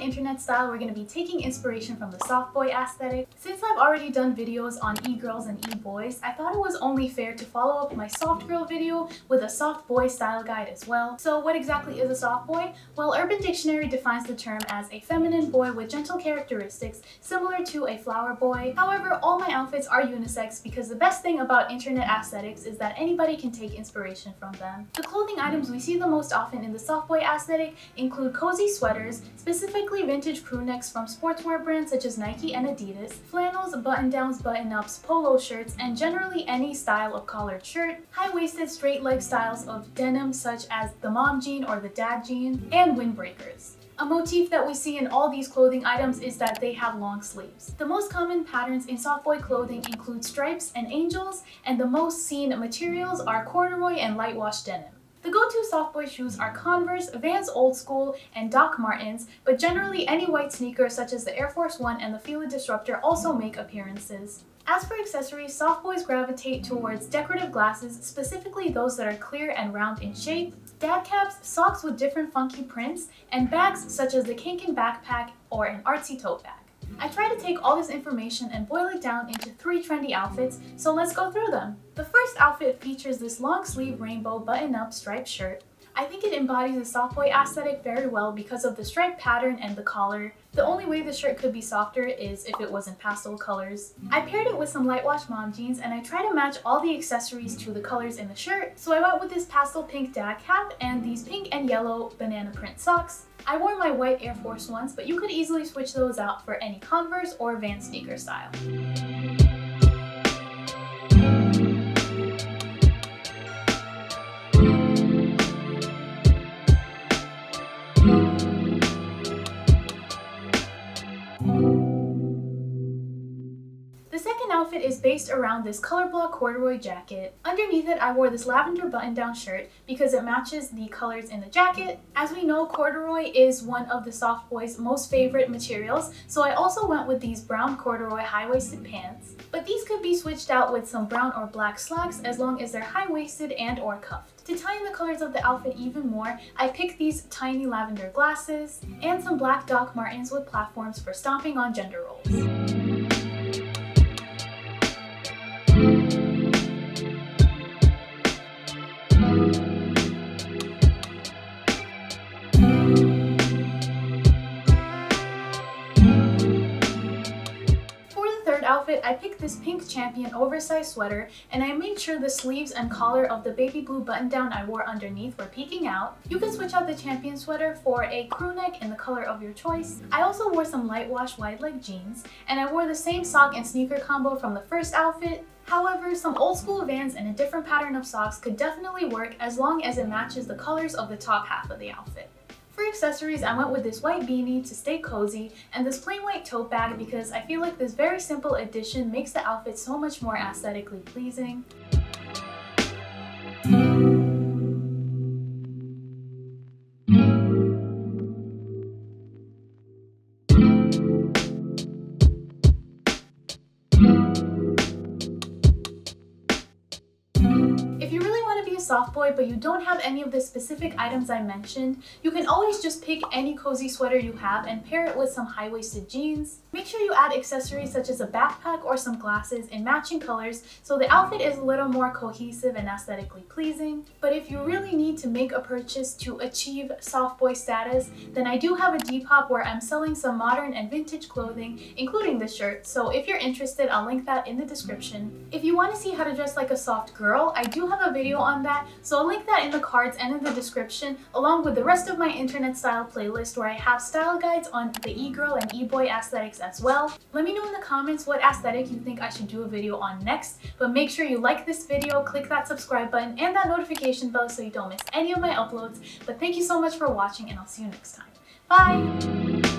Internet Style we're going to be taking inspiration from the soft boy aesthetic. Since I've already done videos on e-girls and e-boys, I thought it was only fair to follow up my soft girl video with a soft boy style guide as well. So what exactly is a soft boy? Well, Urban Dictionary defines the term as a feminine boy with gentle characteristics similar to a flower boy. However, all my outfits are unisex because the best thing about internet aesthetics is that anybody can take inspiration from them. The clothing items we see the most often in the soft boy aesthetic include cozy sweaters, specifically vintage crew necks from sportswear brands such as Nike and Adidas, flannels, button-downs, button-ups, polo shirts, and generally any style of collared shirt, high-waisted straight leg styles of denim such as the mom jean or the dad jean, and windbreakers. A motif that we see in all these clothing items is that they have long sleeves. The most common patterns in soft boy clothing include stripes and angels, and the most seen materials are corduroy and light wash denim. The go-to soft boy shoes are Converse, Vans Old Skool, and Doc Martens, but generally any white sneakers such as the Air Force One and the Fila Disruptor also make appearances. As for accessories, soft boys gravitate towards decorative glasses, specifically those that are clear and round in shape, dad caps, socks with different funky prints, and bags such as the Kanken backpack or an artsy tote bag. I try to take all this information and boil it down into three trendy outfits, so let's go through them. The first outfit features this long sleeve rainbow button-up striped shirt. I think it embodies the soft boy aesthetic very well because of the stripe pattern and the collar. The only way the shirt could be softer is if it was in pastel colors. I paired it with some light wash mom jeans and I tried to match all the accessories to the colors in the shirt, so I went with this pastel pink dad cap and these pink and yellow banana print socks. I wore my white Air Force Ones, but you could easily switch those out for any Converse or Vans sneaker style. Outfit is based around this color block corduroy jacket. Underneath it, I wore this lavender button-down shirt because it matches the colors in the jacket. As we know, corduroy is one of the soft boys' most favorite materials, so I also went with these brown corduroy high-waisted pants. But these could be switched out with some brown or black slacks as long as they're high-waisted and or cuffed. To tie in the colors of the outfit even more, I picked these tiny lavender glasses and some black Doc Martens with platforms for stomping on gender roles. Outfit, I picked this pink champion oversized sweater and I made sure the sleeves and collar of the baby blue button down I wore underneath were peeking out. You can switch out the champion sweater for a crew neck in the color of your choice. I also wore some light wash wide leg jeans and I wore the same sock and sneaker combo from the first outfit. However, some old school Vans and a different pattern of socks could definitely work as long as it matches the colors of the top half of the outfit. For accessories, I went with this white beanie to stay cozy and this plain white tote bag because I feel like this very simple addition makes the outfit so much more aesthetically pleasing. Soft boy but you don't have any of the specific items I mentioned, you can always just pick any cozy sweater you have and pair it with some high-waisted jeans. Make sure you add accessories such as a backpack or some glasses in matching colors so the outfit is a little more cohesive and aesthetically pleasing. But if you really need to make a purchase to achieve soft boy status, then I do have a Depop where I'm selling some modern and vintage clothing, including this shirt, so if you're interested, I'll link that in the description. If you want to see how to dress like a soft girl, I do have a video on that so I'll link that in the cards and in the description, along with the rest of my internet style playlist where I have style guides on the e-girl and e-boy aesthetics as well. Let me know in the comments what aesthetic you think I should do a video on next, but make sure you like this video, click that subscribe button, and that notification bell so you don't miss any of my uploads. But thank you so much for watching, and I'll see you next time. Bye!